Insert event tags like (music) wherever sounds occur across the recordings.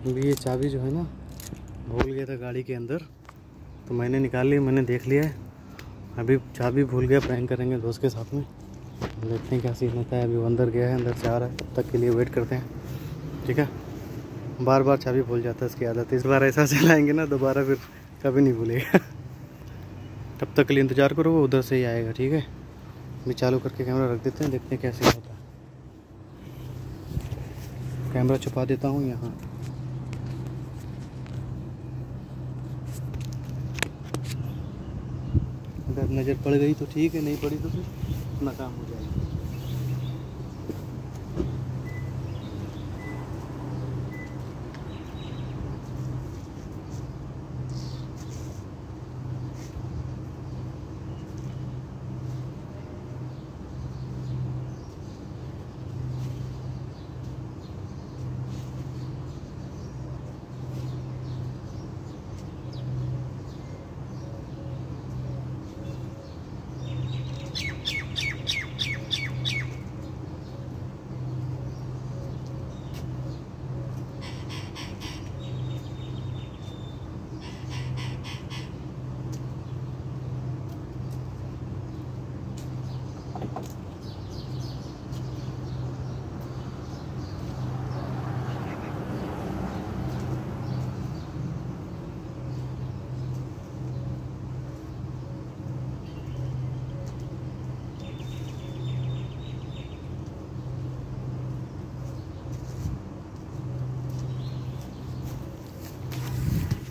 अभी ये चाबी जो है ना, भूल गया था गाड़ी के अंदर। तो मैंने निकाल ली, मैंने देख लिया है। अभी चाबी भूल गया प्रैंक करेंगे दोस्त के साथ में। देखते हैं क्या सीन होता है। अभी वो अंदर गया है, अंदर से आ रहा है। तब तक के लिए वेट करते हैं। ठीक है? बार बार चाबी भूल जाता है इसकी आदत। इस बार ऐसा चलाएँगे ना, दोबारा फिर कभी नहीं भूलेगा। तब तक के लिए इंतज़ार करो, वो उधर से ही आएगा, ठीक है? अभी चालू करके कैमरा रख देते हैं, देखते हैं क्या सीन होता है। कैमरा छुपा देता हूँ यहाँ। नज़र पड़ गई तो ठीक है नहीं पड़ी तो फिर नाकाम काम हो जाएगा।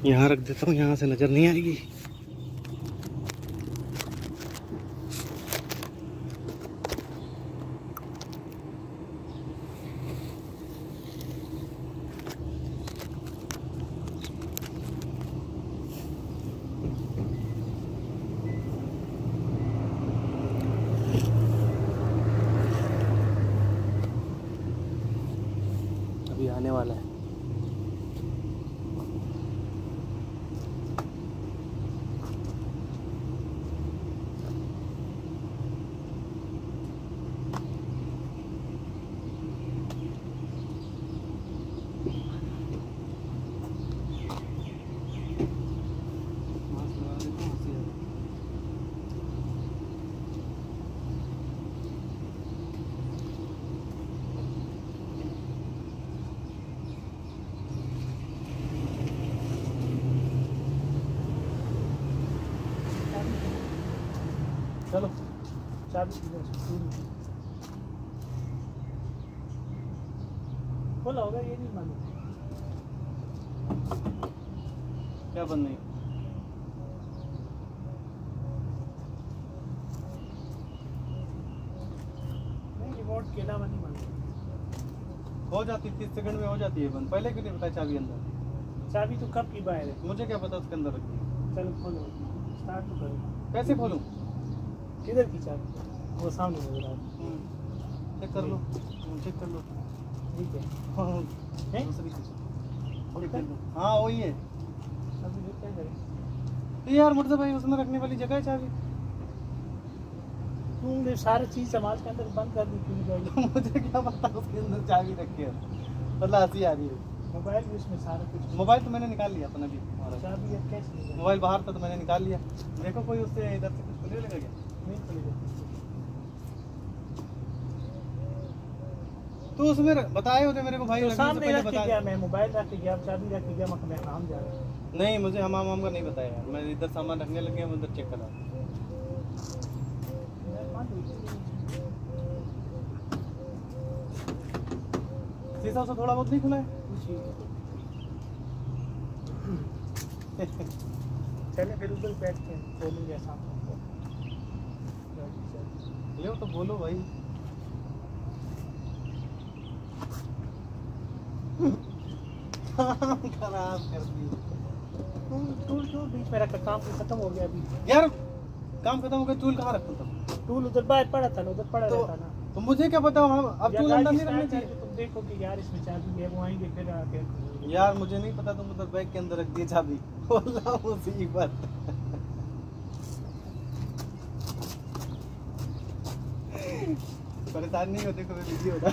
यहाँ रख देता हूँ यहाँ से नज़र नहीं आएगी। अभी आने वाला है। चलो चाबी। खोला होगा ये नहीं मालूम। क्या बंद नहीं? नहीं रिमोट के अलावा नहीं मालूम। हो जाती तीस सेकंड में हो जाती है बंद। पहले क्यों नहीं बताया चाबी अंदर? चाबी तो कब की बाहर है? मुझे क्या पता उसके अंदर रखी है? चलो खोलो। स्टार्ट तो करो। कैसे खोलूं? किधर की चाबी वो सामने नज़र आ रही चेक कर लो। चेक कर लो। ठीक है। हाँ, हैं? हाँ। वही है। अभी क्या करें? तो यार मुर्जा भाई उसमें रखने वाली जगह है चाबी। तुमने सारी चीज़ समाज के अंदर बंद कर दी पूरी गाड़ी (laughs) मुझे क्या पता उसके अंदर चाबी रखी है। मतलब हँसी आ रही है। मोबाइल भी उसमें सारा कुछ मोबाइल तो मैंने निकाल लिया अपना भी। चाबी कैसे मोबाइल बाहर था तो मैंने निकाल लिया। देखो कोई उससे इधर से कुछ खुले लगा क्या? तो उसमें बताए होते मेरे को भाई तो सामने पहले रख के गया मैं मोबाइल रख के गया चाबी रख के गया मैं मैं काम जा रहा हूँ। नहीं मुझे हमाम वाम का नहीं बताया यार। मैं इधर सामान रखने लगे मैं उधर चेक करा लो शीशा उसा थोड़ा बहुत नहीं खुला है? (laughs) चले फिर उधर बैठ के बोलूँगा सामने को ले तो बोलो भाई। खराब कर टूल टूल बीच में रखा? काम तो खत्म हो गया अभी। यार काम खत्म हो गया टूल कहाँ रखूँ टूल उधर बाहर पड़ा था ना उधर पड़ा तो- रहता ना। तो मुझे क्या पता हम अब टूल अंदर नहीं रखना चाहिए? तुम देखो कि यार इसमें चाबी है वो आएँगे फिर आके। यार मुझे नहीं पता तुम उधर बैग के अंदर रख दिए चाबी। (laughs) बोला मुसीबत परेशान नहीं होते कभी बिज़ी होता।